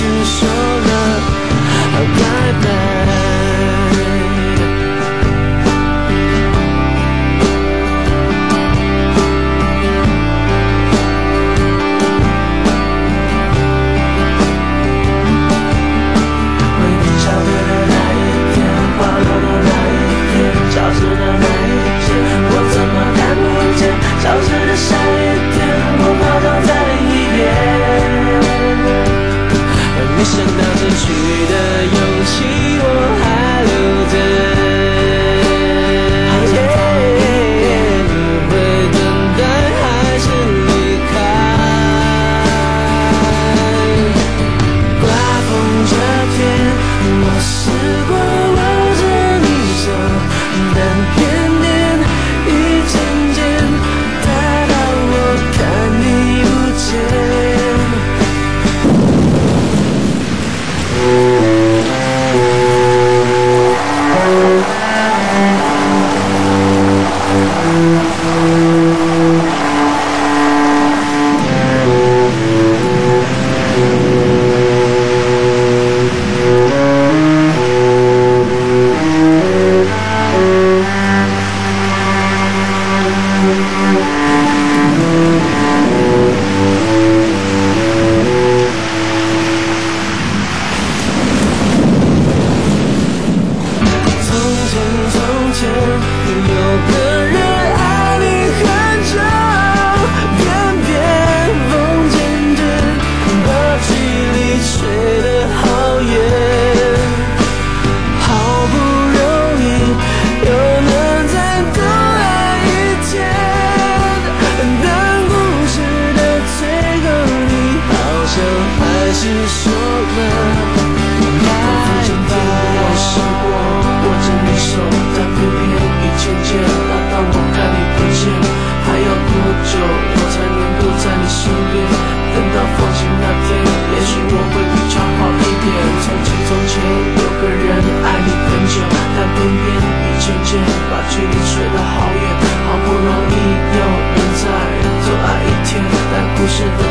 是说是说了。我曾经握着你手，但偏偏一渐渐到我看你不见。还要多久我才能够在你身边？等到放晴那天，也许我会比较好一点。从前从前有个人爱你很久，但偏偏一渐渐把距离得好远。好不容易有人在，爱一天，但故事。